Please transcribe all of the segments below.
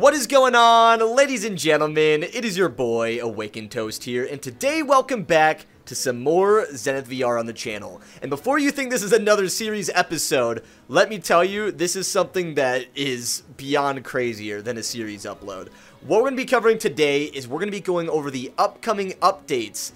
What is going on, ladies and gentlemen? It is your boy, AwakenToast here, and today, welcome back to some more Zenith VR on the channel. And before you think this is another series episode, let me tell you, this is something that is beyond crazier than a series upload. What we're going to be covering today is we're going to be going over the upcoming updates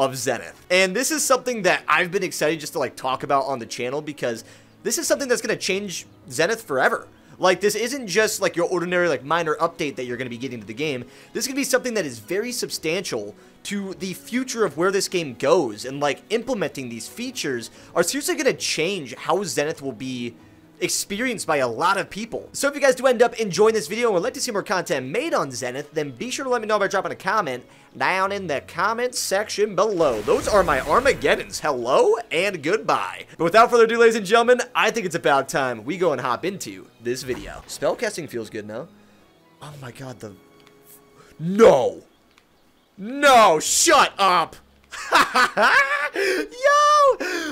of Zenith. And this is something that I've been excited just to like talk about on the channel because this is something that's going to change Zenith forever. Like, this isn't just like your ordinary, like, minor update that you're going to be getting to the game. This to be something that is very substantial to the future of where this game goes. And, like, implementing these features are seriously going to change how Zenith will be experienced by a lot of people. So if you guys do end up enjoying this video and would like to see more content made on Zenith, then be sure to let me know by dropping a comment down in the comment section below. Those are my Armageddons. Hello and goodbye. But without further ado, ladies and gentlemen, I think it's about time we go and hop into this video. Spellcasting feels good now. Oh my god, the... No! No, shut up! Yo!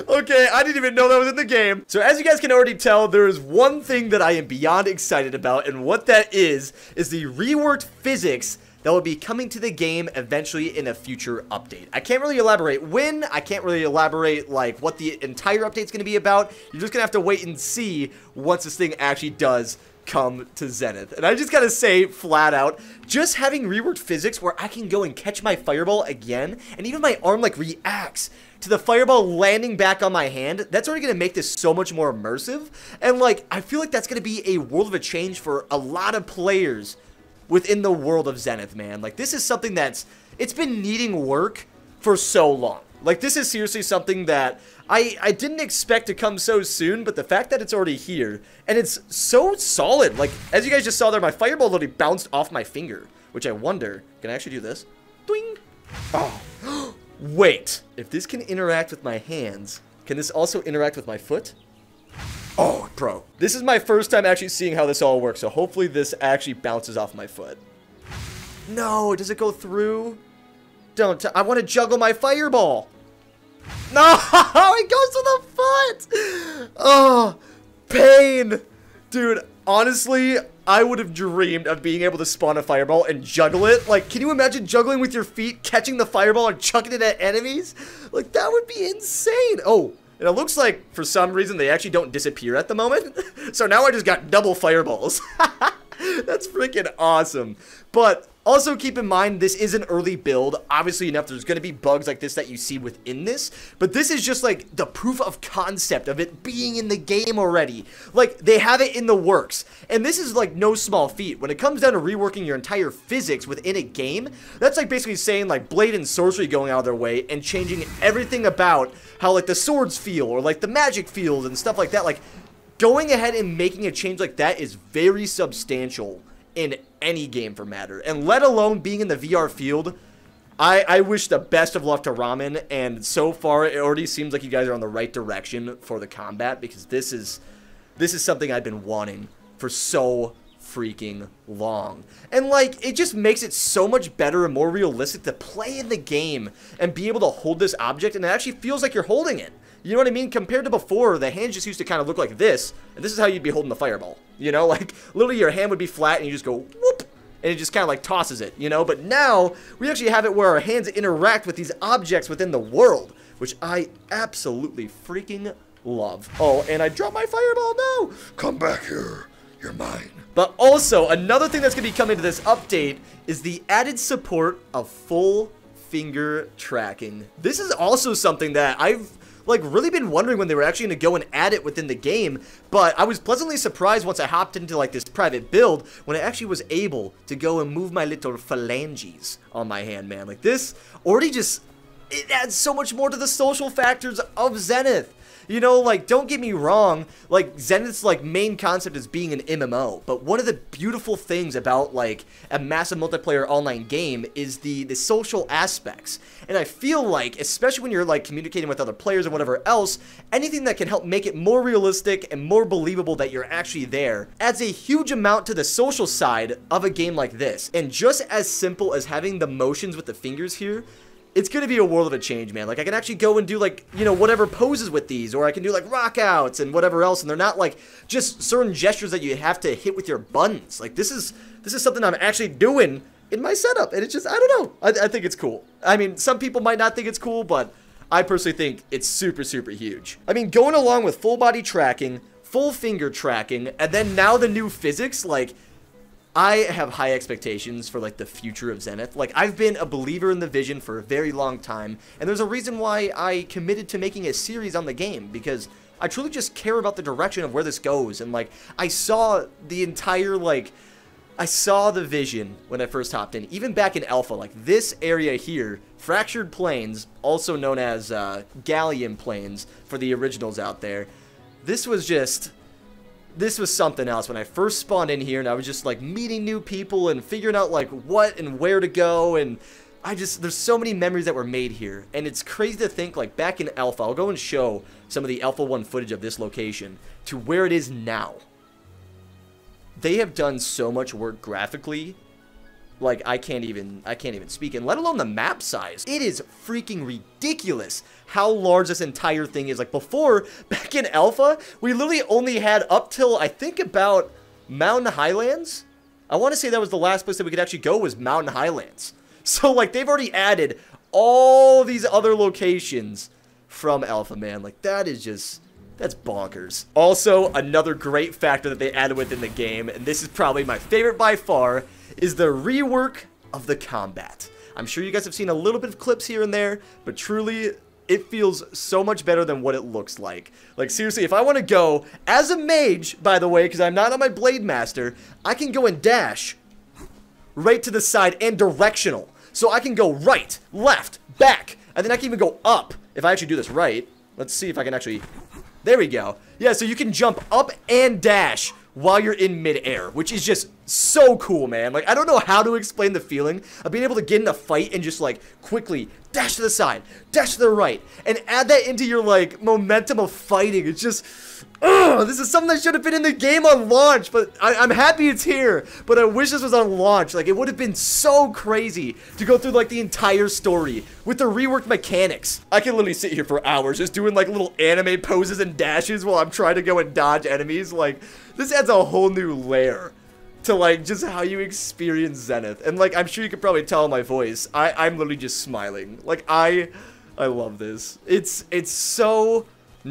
Okay, I didn't even know that was in the game. So as you guys can already tell, there is one thing that I am beyond excited about, and what that is, is the reworked physics that will be coming to the game eventually in a future update. I can't really elaborate when, I can't really elaborate like what the entire update's going to be about. You're just going to have to wait and see once this thing actually does come to Zenith. And I just gotta say, flat out, just having reworked physics where I can go and catch my fireball again, and even my arm like reacts to the fireball landing back on my hand, that's already gonna make this so much more immersive. And like, I feel like that's gonna be a world of a change for a lot of players within the world of Zenith, man. Like, this is something that's, it's been needing work for so long. Like, this is seriously something that I, I didn't expect to come so soon, but the fact that it's already here, and it's so solid. Like, as you guys just saw there, my fireball literally bounced off my finger, which I wonder, can I actually do this? Doing. Oh. Wait. If this can interact with my hands, can this also interact with my foot? Oh, bro. This is my first time actually seeing how this all works, so hopefully this actually bounces off my foot. No, does it go through? Don't. I want to juggle my fireball. No, it goes to the foot. Oh, pain. Dude, honestly, I would have dreamed of being able to spawn a fireball and juggle it. Like, can you imagine juggling with your feet, catching the fireball and chucking it at enemies? Like, that would be insane. Oh, and it looks like, for some reason, they actually don't disappear at the moment. so now I just got double fireballs. That's freaking awesome. But also keep in mind, this is an early build. Obviously enough, there's going to be bugs like this that you see within this. But this is just like the proof of concept of it being in the game already. Like, they have it in the works. And this is like no small feat. When it comes down to reworking your entire physics within a game, that's like basically saying like Blade and Sorcery going out of their way and changing everything about how like the swords feel or like the magic feels and stuff like that. Like, going ahead and making a change like that is very substantial in any game for matter. And let alone being in the VR field, I, I wish the best of luck to Ramen. And so far, it already seems like you guys are on the right direction for the combat because this is this is something I've been wanting for so freaking long. And like, it just makes it so much better and more realistic to play in the game and be able to hold this object and it actually feels like you're holding it. You know what I mean? Compared to before, the hands just used to kind of look like this, and this is how you'd be holding the fireball. You know, like, literally your hand would be flat, and you just go, whoop, and it just kind of like tosses it, you know? But now, we actually have it where our hands interact with these objects within the world, which I absolutely freaking love. Oh, and I dropped my fireball, no! Come back here, you're mine. But also, another thing that's going to be coming to this update is the added support of full finger tracking. This is also something that I've like really been wondering when they were actually going to go and add it within the game, but I was pleasantly surprised once I hopped into like this private build when I actually was able to go and move my little phalanges on my hand, man. Like this already just, it adds so much more to the social factors of Zenith. You know, like, don't get me wrong, like, Zenith's, like, main concept is being an MMO, but one of the beautiful things about, like, a massive multiplayer online game is the, the social aspects. And I feel like, especially when you're, like, communicating with other players or whatever else, anything that can help make it more realistic and more believable that you're actually there adds a huge amount to the social side of a game like this. And just as simple as having the motions with the fingers here, it's gonna be a world of a change, man. Like I can actually go and do like, you know, whatever poses with these, or I can do like rock outs and whatever else, and they're not like just certain gestures that you have to hit with your buttons. Like this is this is something I'm actually doing in my setup, and it's just I don't know. I, I think it's cool. I mean, some people might not think it's cool, but I personally think it's super super huge. I mean, going along with full body tracking, full finger tracking, and then now the new physics, like I have high expectations for like the future of Zenith. Like I've been a believer in the vision for a very long time, and there's a reason why I committed to making a series on the game because I truly just care about the direction of where this goes and like I saw the entire like I saw the vision when I first hopped in, even back in Alpha, like this area here, Fractured Plains, also known as uh, Galleon Plains for the originals out there, this was just this was something else. When I first spawned in here and I was just like meeting new people and figuring out like what and where to go and I just there's so many memories that were made here. And it's crazy to think like back in alpha I'll go and show some of the alpha 1 footage of this location to where it is now. They have done so much work graphically like I can't even I can't even speak and let alone the map size. It is freaking ridiculous how large this entire thing is. Like before back in alpha we literally only had up till I think about Mountain Highlands. I want to say that was the last place that we could actually go was Mountain Highlands. So like they've already added all these other locations from alpha man. Like that is just that's bonkers. Also, another great factor that they added within the game, and this is probably my favorite by far, is the rework of the combat. I'm sure you guys have seen a little bit of clips here and there, but truly, it feels so much better than what it looks like. Like, seriously, if I want to go, as a mage, by the way, because I'm not on my Blade Master, I can go and dash right to the side and directional. So I can go right, left, back, and then I can even go up if I actually do this right. Let's see if I can actually... There we go. Yeah, so you can jump up and dash while you're in midair, which is just so cool, man. Like, I don't know how to explain the feeling of being able to get in a fight and just, like, quickly dash to the side, dash to the right, and add that into your, like, momentum of fighting. It's just, ugh, this is something that should have been in the game on launch, but I am happy it's here, but I wish this was on launch. Like, it would have been so crazy to go through, like, the entire story with the reworked mechanics. I can literally sit here for hours just doing, like, little anime poses and dashes while I'm trying to go and dodge enemies. Like, this adds a whole new layer to like just how you experience Zenith. And like I'm sure you could probably tell in my voice, I I'm literally just smiling. Like I I love this. It's it's so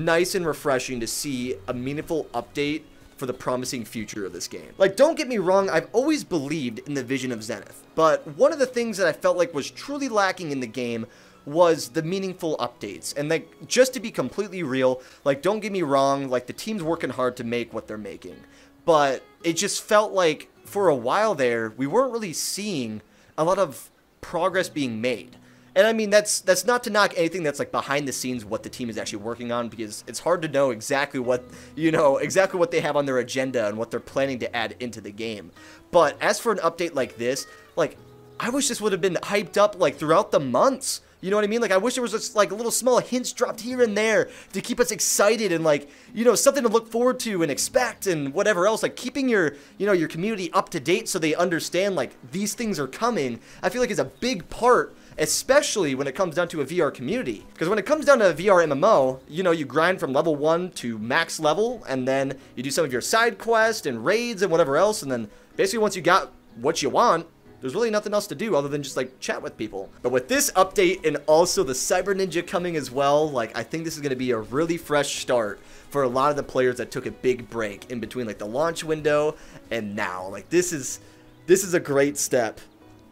nice and refreshing to see a meaningful update for the promising future of this game. Like don't get me wrong, I've always believed in the vision of Zenith, but one of the things that I felt like was truly lacking in the game was the meaningful updates. And like, just to be completely real, like, don't get me wrong, like, the team's working hard to make what they're making. But it just felt like, for a while there, we weren't really seeing a lot of progress being made. And I mean, that's that's not to knock anything that's like behind the scenes what the team is actually working on because it's hard to know exactly what, you know, exactly what they have on their agenda and what they're planning to add into the game. But as for an update like this, like, I wish this would have been hyped up like throughout the months. You know what I mean? Like, I wish there was just, like, a little small hints dropped here and there to keep us excited and, like, you know, something to look forward to and expect and whatever else. Like, keeping your, you know, your community up to date so they understand, like, these things are coming, I feel like is a big part especially when it comes down to a VR community. Because when it comes down to a VR MMO, you know, you grind from level 1 to max level, and then you do some of your side quests and raids and whatever else, and then basically once you got what you want, there's really nothing else to do other than just like chat with people. But with this update and also the Cyber Ninja coming as well, like I think this is going to be a really fresh start for a lot of the players that took a big break in between like the launch window and now. Like this is this is a great step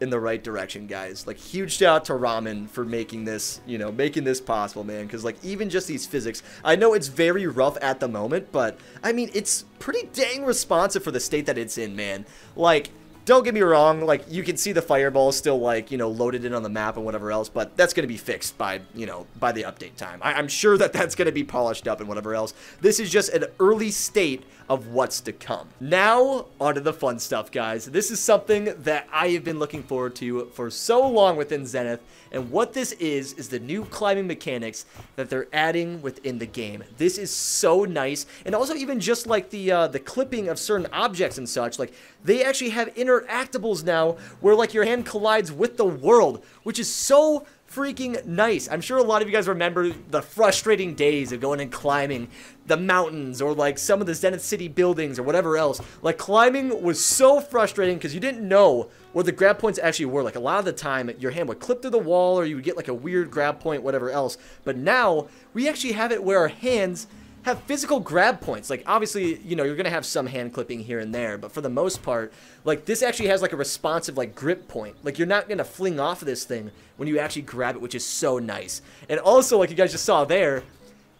in the right direction, guys. Like, huge shout out to Ramen for making this, you know, making this possible, man. Because, like, even just these physics, I know it's very rough at the moment, but, I mean, it's pretty dang responsive for the state that it's in, man. Like, don't get me wrong, like, you can see the fireball still, like, you know, loaded in on the map and whatever else, but that's going to be fixed by, you know, by the update time. I am sure that that's going to be polished up and whatever else. This is just an early state of what's to come. Now, onto the fun stuff, guys. This is something that I have been looking forward to for so long within Zenith, and what this is, is the new climbing mechanics that they're adding within the game. This is so nice, and also even just like the, uh, the clipping of certain objects and such, like, they actually have interactables now where, like, your hand collides with the world, which is so freaking nice. I'm sure a lot of you guys remember the frustrating days of going and climbing the mountains or like some of the Zenith City buildings or whatever else. Like climbing was so frustrating because you didn't know where the grab points actually were. Like a lot of the time your hand would clip through the wall or you would get like a weird grab point, whatever else. But now we actually have it where our hands have physical grab points. Like, obviously, you know, you're going to have some hand clipping here and there, but for the most part, like, this actually has, like, a responsive, like, grip point. Like, you're not going to fling off of this thing when you actually grab it, which is so nice. And also, like you guys just saw there,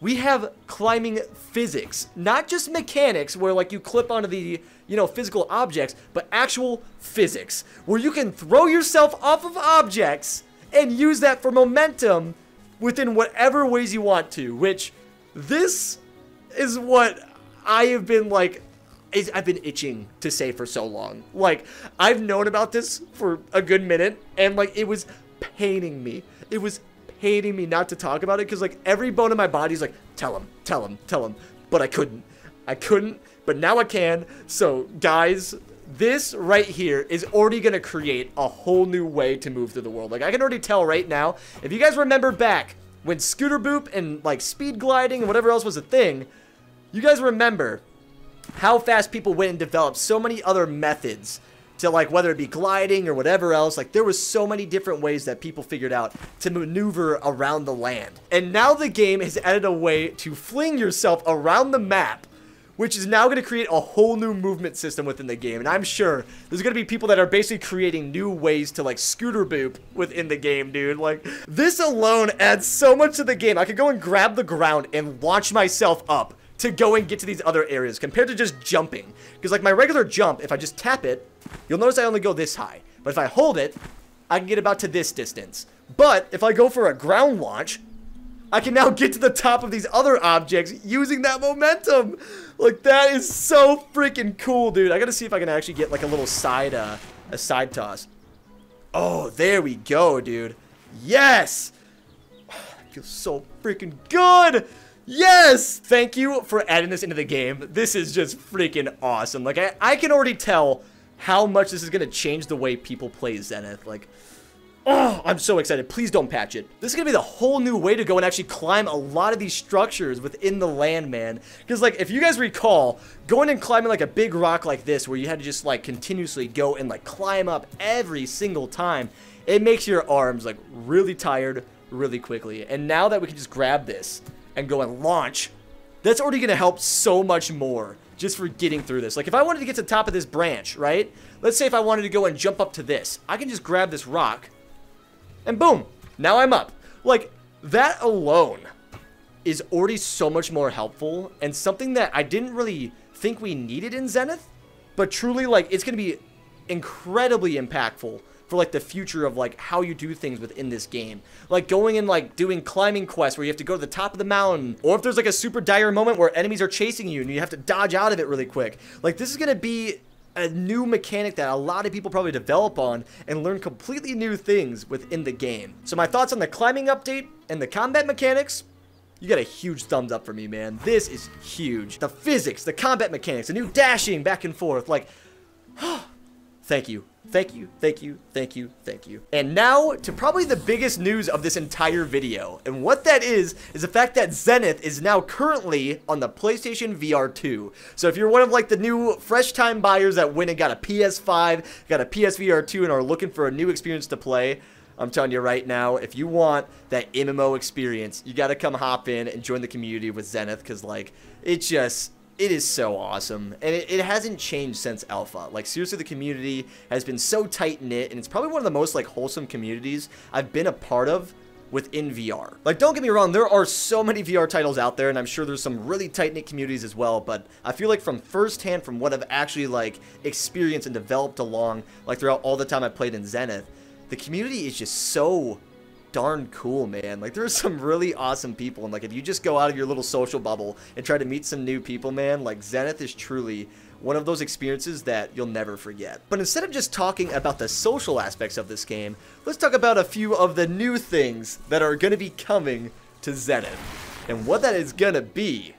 we have climbing physics, not just mechanics where, like, you clip onto the, you know, physical objects, but actual physics, where you can throw yourself off of objects and use that for momentum within whatever ways you want to, which this is what I have been like I've been itching to say for so long. Like, I've known about this for a good minute, and like, it was paining me. It was paining me not to talk about it because like every bone in my body is like, tell him, tell him, tell him. But I couldn't. I couldn't, but now I can. So, guys, this right here is already going to create a whole new way to move through the world. Like, I can already tell right now, if you guys remember back when scooter boop and like speed gliding and whatever else was a thing, you guys remember how fast people went and developed so many other methods to like whether it be gliding or whatever else like there was so many different ways that people figured out to maneuver around the land and now the game has added a way to fling yourself around the map which is now going to create a whole new movement system within the game. And I'm sure there's going to be people that are basically creating new ways to like scooter boop within the game, dude. Like this alone adds so much to the game. I could go and grab the ground and launch myself up to go and get to these other areas compared to just jumping. Because like my regular jump, if I just tap it, you'll notice I only go this high. But if I hold it, I can get about to this distance. But if I go for a ground launch, I can now get to the top of these other objects using that momentum. Like, that is so freaking cool, dude. I gotta see if I can actually get, like, a little side, uh, a side toss. Oh, there we go, dude. Yes! Oh, that feels so freaking good! Yes! Thank you for adding this into the game. This is just freaking awesome. Like, I, I can already tell how much this is gonna change the way people play Zenith. Like, Oh, I'm so excited. Please don't patch it. This is going to be the whole new way to go and actually climb a lot of these structures within the land, man. Because, like, if you guys recall, going and climbing, like, a big rock like this, where you had to just, like, continuously go and, like, climb up every single time, it makes your arms, like, really tired really quickly. And now that we can just grab this and go and launch, that's already going to help so much more just for getting through this. Like, if I wanted to get to the top of this branch, right? Let's say if I wanted to go and jump up to this. I can just grab this rock and boom, now I'm up. Like, that alone is already so much more helpful and something that I didn't really think we needed in Zenith, but truly, like, it's going to be incredibly impactful for like the future of like how you do things within this game. Like going and like doing climbing quests where you have to go to the top of the mountain or if there's like a super dire moment where enemies are chasing you and you have to dodge out of it really quick. Like this is to be a new mechanic that a lot of people probably develop on and learn completely new things within the game. So my thoughts on the climbing update and the combat mechanics, you got a huge thumbs up for me, man. This is huge. The physics, the combat mechanics, the new dashing back and forth, like, thank you. Thank you, thank you, thank you, thank you. And now to probably the biggest news of this entire video. And what that is, is the fact that Zenith is now currently on the PlayStation VR 2. So if you're one of like the new fresh time buyers that went and got a PS5, got a PSVR 2 and are looking for a new experience to play, I'm telling you right now, if you want that MMO experience, you got to come hop in and join the community with Zenith because like it just it is so awesome. And it, it, hasn't changed since alpha. Like seriously the community has been so tight knit and it's probably one of the most like wholesome communities i've been a part of within vr like don't get me wrong there are so many vr titles out there and i'm sure there's some really tight knit communities as well but i feel like from firsthand from what i've actually like experienced and developed along like throughout all the time i played in zenith the community is just so darn cool, man. Like, there's some really awesome people, and like, if you just go out of your little social bubble and try to meet some new people, man, like, Zenith is truly one of those experiences that you'll never forget. But instead of just talking about the social aspects of this game, let's talk about a few of the new things that are going to be coming to Zenith. And what that is going to be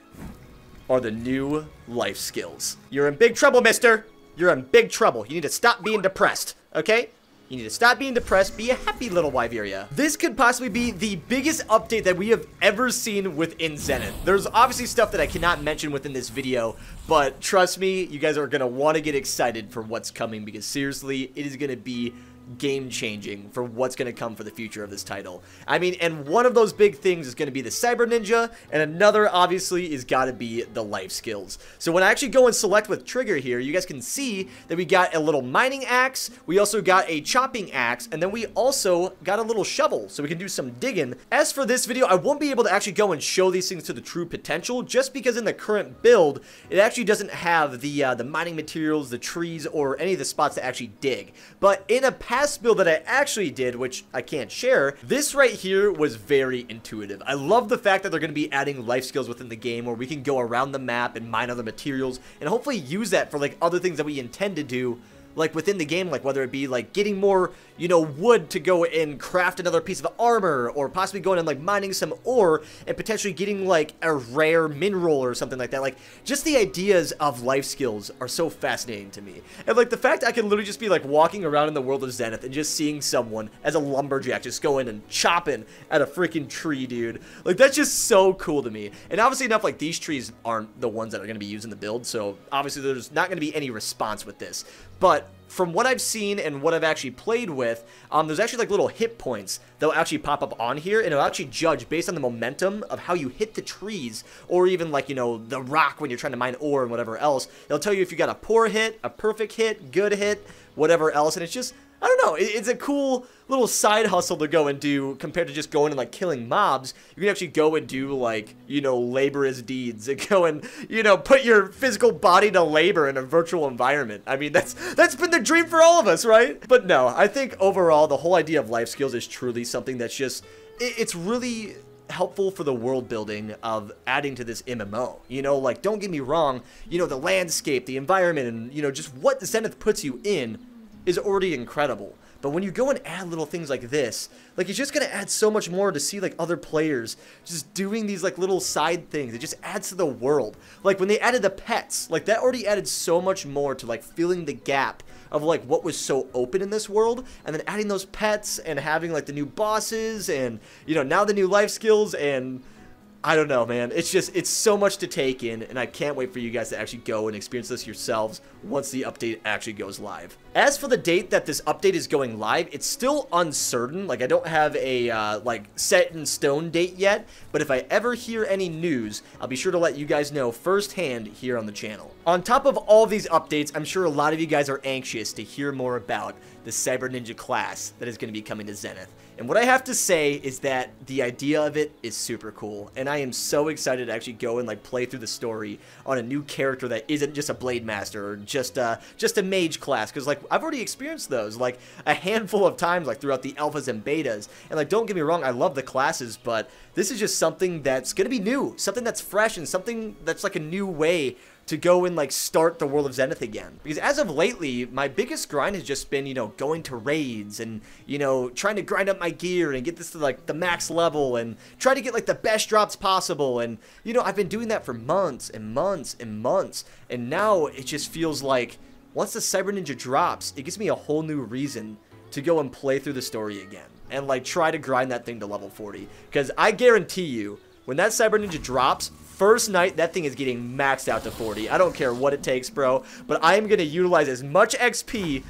are the new life skills. You're in big trouble, mister. You're in big trouble. You need to stop being depressed, okay? You need to stop being depressed, be a happy little Wyveria. This could possibly be the biggest update that we have ever seen within Zenith. There's obviously stuff that I cannot mention within this video, but trust me, you guys are want to get excited for what's coming because seriously, it is to be game changing for what's going to come for the future of this title. I mean, and one of those big things is going to be the Cyber Ninja, and another obviously is got to be the life skills. So when I actually go and select with Trigger here, you guys can see that we got a little mining axe, we also got a chopping axe, and then we also got a little shovel, so we can do some digging. As for this video, I won't be able to actually go and show these things to the true potential, just because in the current build, it actually doesn't have the, uh, the mining materials, the trees, or any of the spots to actually dig. But in a past build that I actually did, which I can't share, this right here was very intuitive. I love the fact that they're going to be adding life skills within the game where we can go around the map and mine other materials and hopefully use that for like other things that we intend to do like within the game, like whether it be like getting more, you know, wood to go and craft another piece of armor, or possibly going and like mining some ore and potentially getting like a rare mineral or something like that. Like just the ideas of life skills are so fascinating to me. And like the fact I can literally just be like walking around in the world of Zenith and just seeing someone as a lumberjack just go in and chopping at a freaking tree, dude. Like that's just so cool to me. And obviously enough, like these trees aren't the ones that are going to be used in the build, so obviously there's not going to be any response with this. But from what I've seen and what I've actually played with, um, there's actually like little hit points that will actually pop up on here, and it'll actually judge based on the momentum of how you hit the trees, or even like, you know, the rock when you're trying to mine ore and whatever else. It'll tell you if you got a poor hit, a perfect hit, good hit, whatever else, and it's just I don't know. It's a cool little side hustle to go and do compared to just going and like killing mobs. You can actually go and do like, you know, laborious deeds and go and, you know, put your physical body to labor in a virtual environment. I mean, that's that's been the dream for all of us, right? But no, I think overall the whole idea of life skills is truly something that's just it's really helpful for the world building of adding to this MMO. You know, like don't get me wrong, you know, the landscape, the environment and you know, just what the Zenith puts you in is already incredible. But when you go and add little things like this, like it's just gonna add so much more to see like other players just doing these like little side things. It just adds to the world. Like when they added the pets, like that already added so much more to like filling the gap of like what was so open in this world and then adding those pets and having like the new bosses and you know now the new life skills and I don't know, man. It's just, it's so much to take in, and I can't wait for you guys to actually go and experience this yourselves once the update actually goes live. As for the date that this update is going live, it's still uncertain. Like, I don't have a, uh, like, set in stone date yet, but if I ever hear any news, I'll be sure to let you guys know firsthand here on the channel. On top of all these updates, I'm sure a lot of you guys are anxious to hear more about the Cyber Ninja class that is going to be coming to Zenith. And what I have to say is that the idea of it is super cool, and I am so excited to actually go and like play through the story on a new character that isn't just a Blade Master or just a, just a Mage class, because like I've already experienced those like a handful of times like throughout the alphas and betas, and like don't get me wrong, I love the classes, but this is just something that's going to be new, something that's fresh, and something that's like a new way to go and like start the world of Zenith again. Because as of lately, my biggest grind has just been, you know, going to raids and, you know, trying to grind up my gear and get this to like the max level and try to get like the best drops possible. And, you know, I've been doing that for months and months and months. And now it just feels like once the Cyber Ninja drops, it gives me a whole new reason to go and play through the story again and like try to grind that thing to level 40. Because I guarantee you, when that Cyber Ninja drops, First night, that thing is getting maxed out to 40. I don't care what it takes, bro. But I am going to utilize as much XP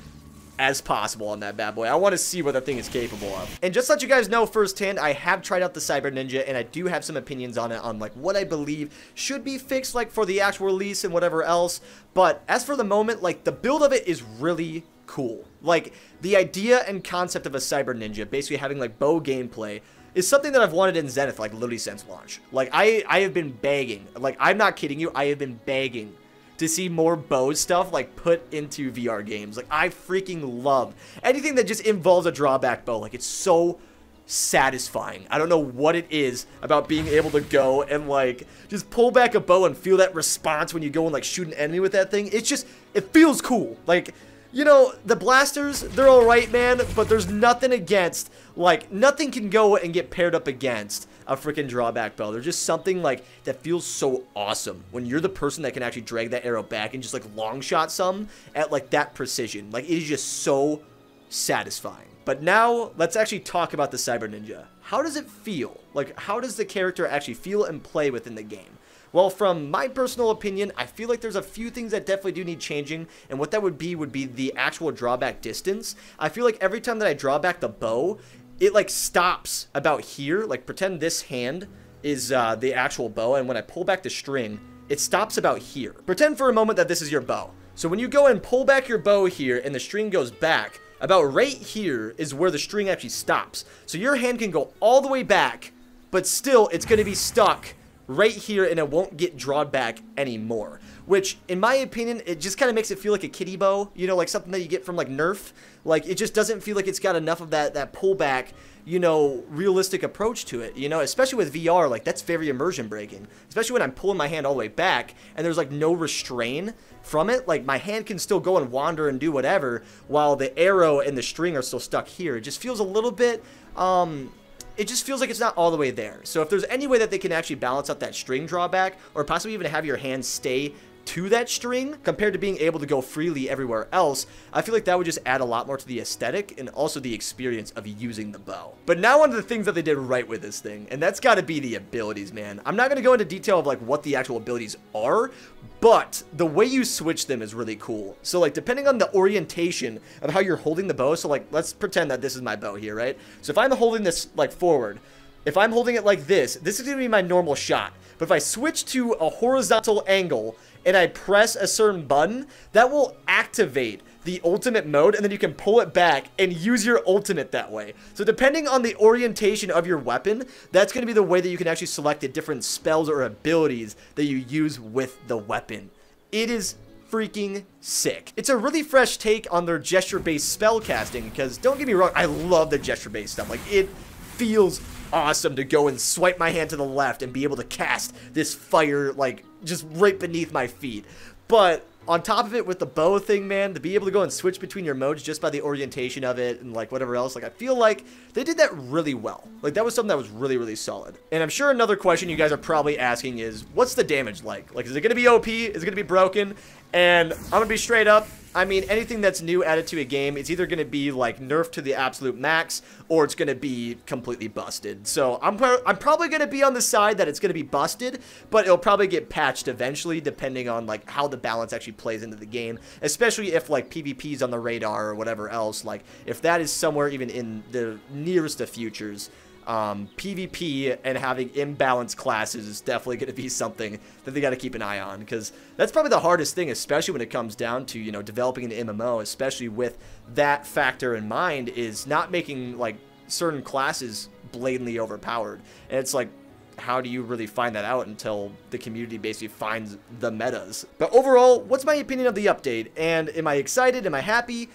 as possible on that bad boy. I want to see what that thing is capable of. And just let you guys know firsthand, I have tried out the Cyber Ninja and I do have some opinions on it on like what I believe should be fixed like for the actual release and whatever else. But as for the moment, like the build of it is really cool. Like the idea and concept of a Cyber Ninja, basically having like bow gameplay, is something that I've wanted in Zenith, like, literally since launch. Like, I, I have been begging. Like, I'm not kidding you. I have been begging to see more bow stuff, like, put into VR games. Like, I freaking love anything that just involves a drawback bow. Like, it's so satisfying. I don't know what it is about being able to go and like just pull back a bow and feel that response when you go and like shoot an enemy with that thing. It's just, it feels cool. Like you know, the blasters, they're alright, man, but there's nothing against, like, nothing can go and get paired up against a freaking drawback bow. There's just something, like, that feels so awesome when you're the person that can actually drag that arrow back and just, like, long shot some at, like, that precision. Like, it is just so satisfying. But now let's actually talk about the Cyber Ninja. How does it feel? Like, how does the character actually feel and play within the game? Well, from my personal opinion, I feel like there's a few things that definitely do need changing, and what that would be would be the actual drawback distance. I feel like every time that I draw back the bow, it like stops about here. Like pretend this hand is uh, the actual bow, and when I pull back the string, it stops about here. Pretend for a moment that this is your bow. So when you go and pull back your bow here and the string goes back, about right here is where the string actually stops. So your hand can go all the way back, but still it's going to be stuck right here and it won't get drawn back anymore. Which, in my opinion, it just kind of makes it feel like a kitty bow, you know, like something that you get from like Nerf. Like, it just doesn't feel like it's got enough of that, that pullback, you know, realistic approach to it, you know, especially with VR, like that's very immersion breaking. Especially when I'm pulling my hand all the way back and there's like no restraint from it. Like my hand can still go and wander and do whatever while the arrow and the string are still stuck here. It just feels a little bit, um, it just feels like it's not all the way there. So if there's any way that they can actually balance out that string drawback or possibly even have your hand stay to that string compared to being able to go freely everywhere else, I feel like that would just add a lot more to the aesthetic and also the experience of using the bow. But now one of the things that they did right with this thing, and that's got to be the abilities, man. I'm not to go into detail of like what the actual abilities are, but the way you switch them is really cool. So like depending on the orientation of how you're holding the bow, so like let's pretend that this is my bow here, right? So if I'm holding this like forward, if I'm holding it like this, this is to be my normal shot. But if I switch to a horizontal angle and I press a certain button, that will activate the ultimate mode and then you can pull it back and use your ultimate that way. So depending on the orientation of your weapon, that's going to be the way that you can actually select the different spells or abilities that you use with the weapon. It is freaking sick. It's a really fresh take on their gesture-based spell casting because don't get me wrong, I love the gesture-based stuff. Like it feels awesome to go and swipe my hand to the left and be able to cast this fire like just right beneath my feet. But on top of it with the bow thing, man, to be able to go and switch between your modes just by the orientation of it and like whatever else, like I feel like they did that really well. Like that was something that was really, really solid. And I'm sure another question you guys are probably asking is, what's the damage like? Like, is it going to be OP? Is it going to be broken? And I'm going to be straight up. I mean, anything that's new added to a game, it's either going to be like nerfed to the absolute max, or it's going to be completely busted. So I'm, I'm probably going to be on the side that it's going to be busted, but it'll probably get patched eventually, depending on like how the balance actually plays into the game. Especially if like PvP's on the radar or whatever else. Like if that is somewhere even in the nearest of futures, um, PvP and having imbalanced classes is definitely going to be something that they got to keep an eye on because that's probably the hardest thing, especially when it comes down to you know developing an MMO, especially with that factor in mind, is not making like certain classes blatantly overpowered. And it's like, how do you really find that out until the community basically finds the metas? But overall, what's my opinion of the update? And am I excited? Am I happy?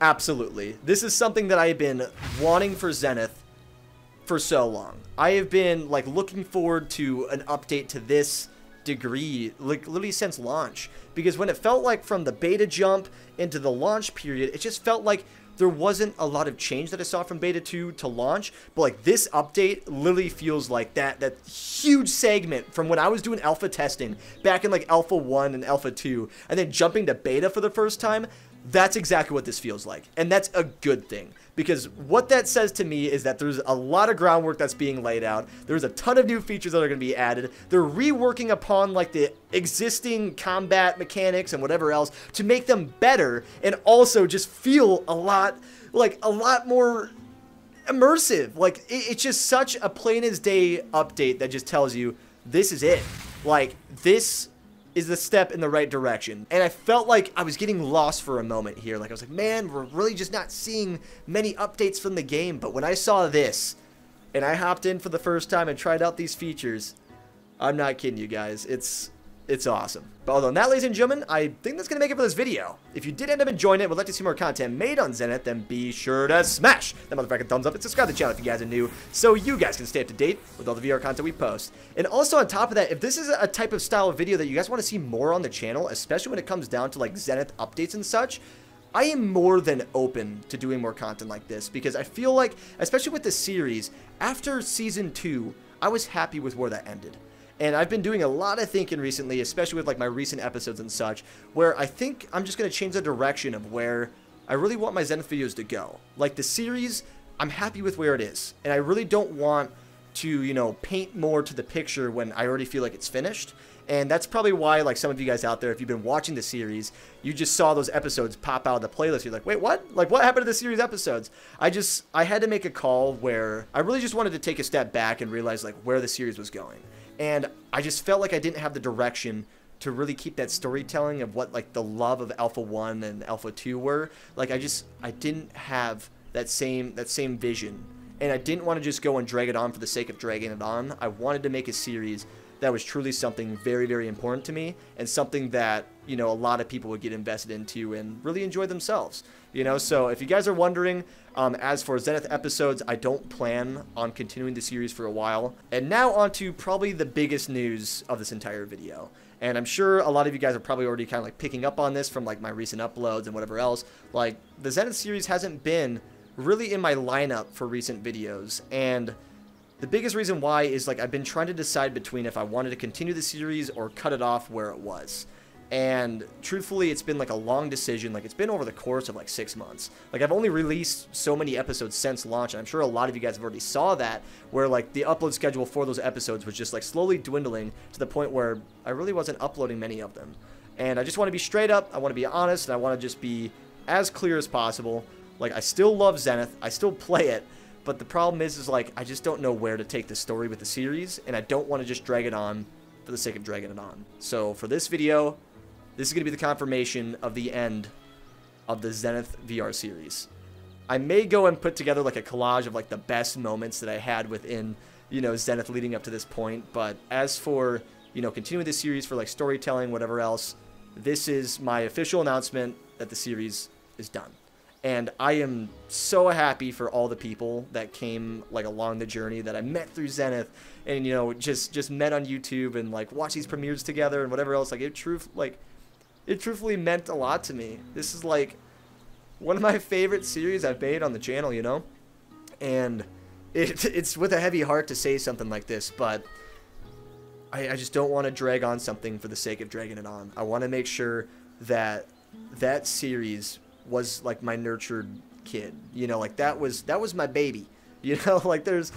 Absolutely. This is something that I have been wanting for Zenith for so long. I have been like looking forward to an update to this degree like literally since launch because when it felt like from the beta jump into the launch period it just felt like there wasn't a lot of change that I saw from beta 2 to launch but like this update literally feels like that that huge segment from when I was doing alpha testing back in like alpha 1 and alpha 2 and then jumping to beta for the first time that's exactly what this feels like. And that's a good thing. Because what that says to me is that there's a lot of groundwork that's being laid out. There's a ton of new features that are going to be added. They're reworking upon like the existing combat mechanics and whatever else to make them better and also just feel a lot like a lot more immersive. Like it, it's just such a plain as day update that just tells you this is it. Like this is the step in the right direction. And I felt like I was getting lost for a moment here. Like I was like, man, we're really just not seeing many updates from the game. But when I saw this and I hopped in for the first time and tried out these features, I'm not kidding you guys. It's it's awesome. But other than that, ladies and gentlemen, I think that's going to make it for this video. If you did end up enjoying it would like to see more content made on Zenith, then be sure to smash that motherfucking thumbs up and subscribe to the channel if you guys are new, so you guys can stay up to date with all the VR content we post. And also on top of that, if this is a type of style of video that you guys want to see more on the channel, especially when it comes down to like Zenith updates and such, I am more than open to doing more content like this because I feel like, especially with this series, after Season 2, I was happy with where that ended. And I've been doing a lot of thinking recently, especially with like my recent episodes and such, where I think I'm just going to change the direction of where I really want my Zenith videos to go. Like the series, I'm happy with where it is. And I really don't want to, you know, paint more to the picture when I already feel like it's finished. And that's probably why, like some of you guys out there, if you've been watching the series, you just saw those episodes pop out of the playlist. You're like, wait, what? Like, what happened to the series episodes? I just, I had to make a call where I really just wanted to take a step back and realize, like, where the series was going. And I just felt like I didn't have the direction to really keep that storytelling of what, like, the love of Alpha 1 and Alpha 2 were. Like, I just, I didn't have that same, that same vision. And I didn't want to just go and drag it on for the sake of dragging it on. I wanted to make a series that was truly something very, very important to me and something that, you know, a lot of people would get invested into and really enjoy themselves. You know, so if you guys are wondering, um, as for Zenith episodes, I don't plan on continuing the series for a while. And now on to probably the biggest news of this entire video. And I'm sure a lot of you guys are probably already kind of like picking up on this from like my recent uploads and whatever else. Like the Zenith series hasn't been really in my lineup for recent videos. And the biggest reason why is like I've been trying to decide between if I wanted to continue the series or cut it off where it was. And truthfully, it's been like a long decision. Like it's been over the course of like six months. Like I've only released so many episodes since launch. And I'm sure a lot of you guys have already saw that where like the upload schedule for those episodes was just like slowly dwindling to the point where I really wasn't uploading many of them. And I just want to be straight up. I want to be honest. And I want to just be as clear as possible. Like I still love Zenith. I still play it. But the problem is, is like, I just don't know where to take the story with the series, and I don't want to just drag it on for the sake of dragging it on. So for this video, this is going to be the confirmation of the end of the Zenith VR series. I may go and put together like a collage of like the best moments that I had within, you know, Zenith leading up to this point. But as for, you know, continuing the series for like storytelling, whatever else, this is my official announcement that the series is done and I am so happy for all the people that came like along the journey that I met through Zenith and you know just just met on YouTube and like watch these premieres together and whatever else like it truth like it truthfully meant a lot to me. This is like one of my favorite series I've made on the channel, you know? And it, it's with a heavy heart to say something like this, but I, I just don't want to drag on something for the sake of dragging it on. I want to make sure that that series was like my nurtured kid. You know, like that was that was my baby. You know, like there's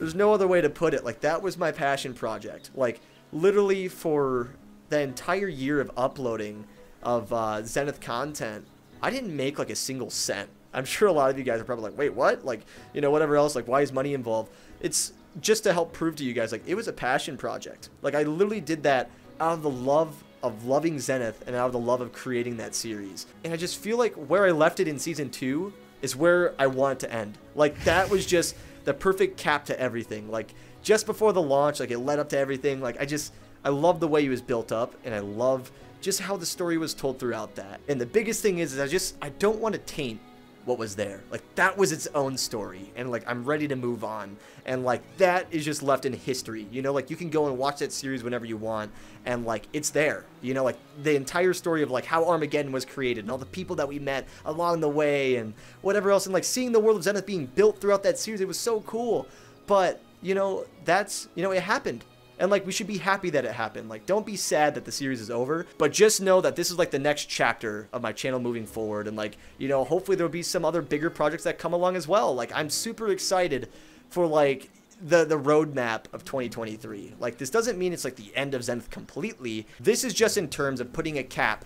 there's no other way to put it. Like that was my passion project. Like literally for the entire year of uploading of uh, Zenith content, I didn't make like a single cent. I'm sure a lot of you guys are probably like, wait, what? Like, you know, whatever else. Like, why is money involved? It's just to help prove to you guys, like, it was a passion project. Like, I literally did that out of the love of loving Zenith and out of the love of creating that series. And I just feel like where I left it in season two is where I want it to end. Like that was just the perfect cap to everything. Like just before the launch, like it led up to everything. Like I just I love the way he was built up and I love just how the story was told throughout that. And the biggest thing is, is I just I don't want to taint what was there. Like that was its own story and like I'm ready to move on. And like that is just left in history. You know, like you can go and watch that series whenever you want and like it's there. You know, like the entire story of like how Armageddon was created and all the people that we met along the way and whatever else and like seeing the world of Zenith being built throughout that series, it was so cool. But, you know, that's, you know, it happened. And like we should be happy that it happened. Like don't be sad that the series is over, but just know that this is like the next chapter of my channel moving forward and like, you know, hopefully there'll be some other bigger projects that come along as well. Like I'm super excited for like the the roadmap of 2023. Like this doesn't mean it's like the end of Zenith completely. This is just in terms of putting a cap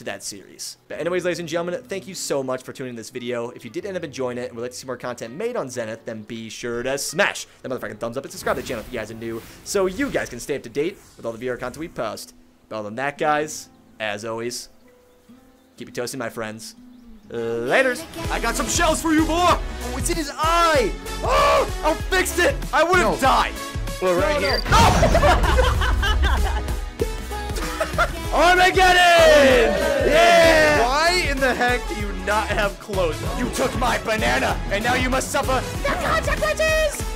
to that series. But anyways, ladies and gentlemen, thank you so much for tuning in this video. If you did end up enjoying it and would like to see more content made on Zenith, then be sure to smash that motherfucking thumbs up and subscribe to the channel if you guys are new, so you guys can stay up to date with all the VR content we post. But other than that, guys, as always, keep it toasting, my friends. Laters. I got some shells for you, boy. Oh, it's in his eye. Oh, I fixed it. I would have no. died. Well, right no, here. No. Armageddon! Yeah! Why in the heck do you not have clothes? You took my banana, and now you must suffer the consequences!